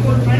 la.